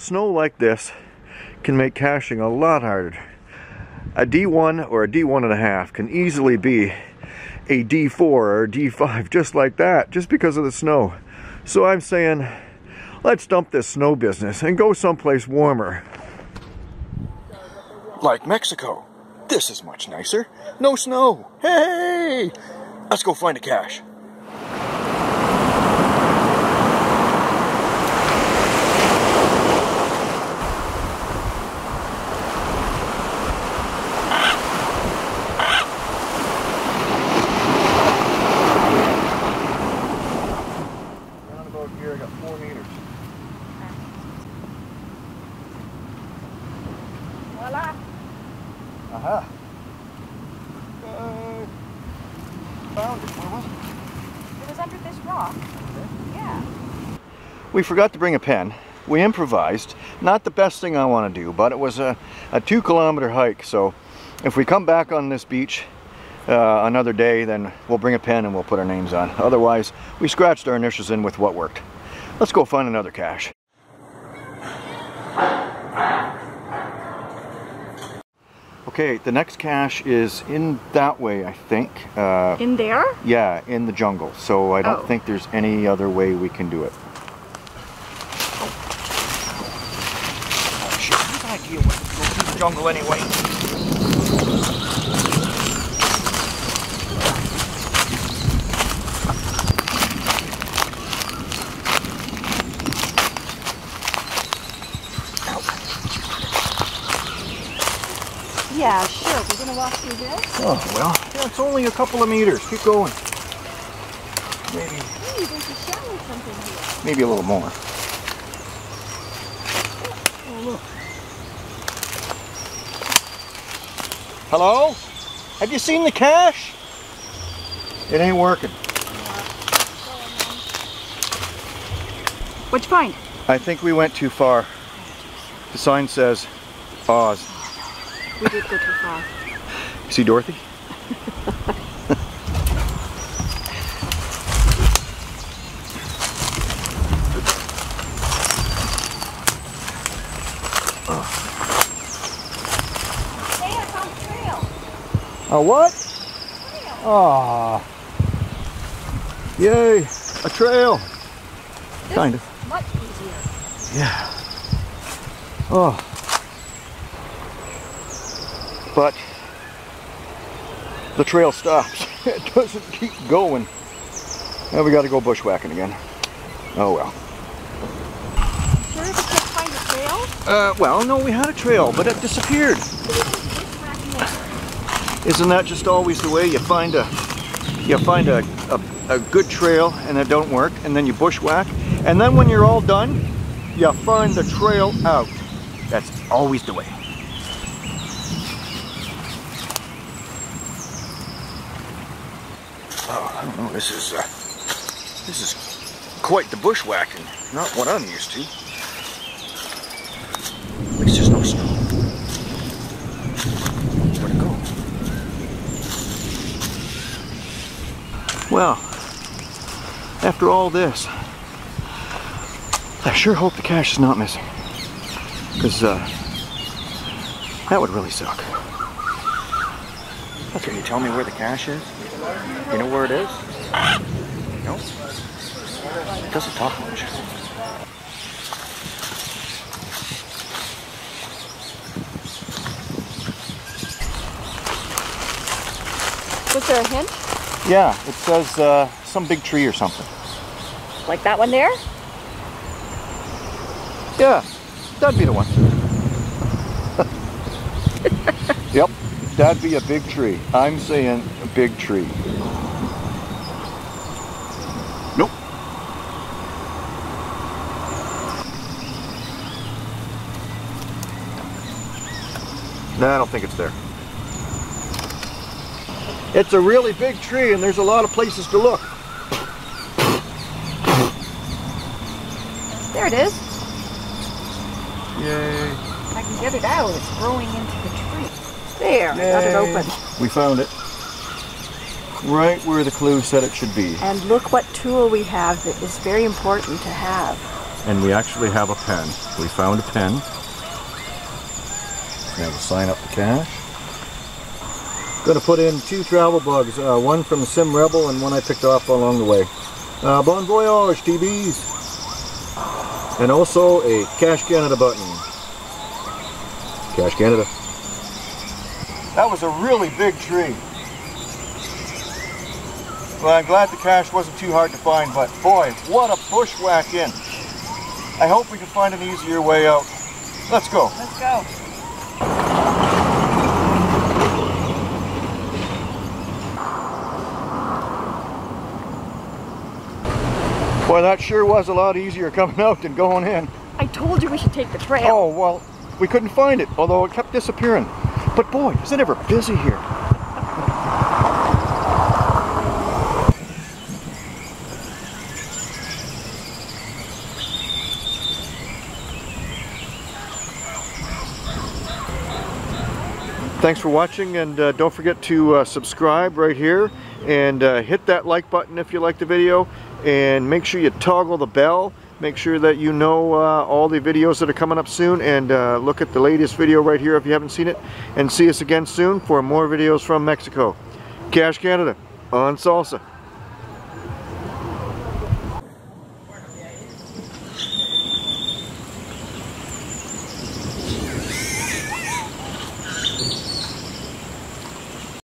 snow like this can make caching a lot harder. A D1 or a D1 and a half can easily be a D4 or a D5 just like that, just because of the snow. So I'm saying, let's dump this snow business and go someplace warmer. Like Mexico. This is much nicer. No snow. Hey! Let's go find a cache. Voila. Aha. Uh, found it. Where was it? It was under this rock. Yeah. We forgot to bring a pen. We improvised. Not the best thing I want to do, but it was a, a two kilometer hike. So if we come back on this beach uh, another day, then we'll bring a pen and we'll put our names on. Otherwise, we scratched our initials in with what worked. Let's go find another cache. Okay, the next cache is in that way, I think. Uh, In there? yeah, in the jungle. So I don't Oh. think there's any other way we can do it. Oh shit, whose idea was to go through the jungle anyway? Yeah, sure. We're gonna walk through this. Oh, well, yeah, it's only a couple of meters. Keep going. Maybe, Hey, there's a shell or something here. maybe a little more. Oh, look. Hello? Have you seen the cache? It ain't working. What'd you find? I think we went too far. The sign says pause. We did go too far. You see Dorothy? Hey, I found a trail. A what? Ah. Yay, a trail. This Kind of. much easier. Yeah. Oh. But the trail stops. It doesn't keep going. Now we got to go bushwhacking again. Oh well. Sure, we can't find a trail? Uh, well, no, we had a trail, but it disappeared. Isn't that just always the way you find a you find a, a, a good trail and it don't work, and then you bushwhack, and then when you're all done, you find the trail out. That's always the way. Oh, I don't know. This is uh, this is quite the bushwhacking. Not what I'm used to. At least there's no snow. Where'd it go? Well, after all this, I sure hope the cache is not missing. Because, uh, that would really suck. Can you tell me where the cache is? You know where it is? No? It doesn't talk much. Was there a hint? Yeah, it says uh, some big tree or something. Like that one there? Yeah, that'd be the one. yep, that'd be a big tree. I'm saying a big tree. Nope. No, I don't think it's there. It's a really big tree and there's a lot of places to look. There it is. Yay. I can get it out. It's growing into the tree. There, I got it open. We found it. Right where the clue said it should be. And look what tool we have that is very important to have. and we actually have a pen. We found a pen. Now to sign up the cache. Gonna put in two travel bugs, uh, one from Sim Rebel and one I picked off along the way. Uh, bon voyage, TBs! And also a Cache Canada button. Cache Canada. That was a really big tree. Well, I'm glad the cache wasn't too hard to find, but boy, what a bushwhack in. I hope we can find an easier way out. Let's go. Let's go. Boy, that sure was a lot easier coming out than going in. I told you we should take the trail. Oh, well, we couldn't find it, although it kept disappearing. But boy, is it ever busy here. Thanks for watching and uh, don't forget to uh, subscribe right here and uh, hit that like button if you like the video and make sure you toggle the bell make sure that you know uh, all the videos that are coming up soon and uh, look at the latest video right here if you haven't seen it. And see us again soon for more videos from Mexico. Cache Canada on Salsa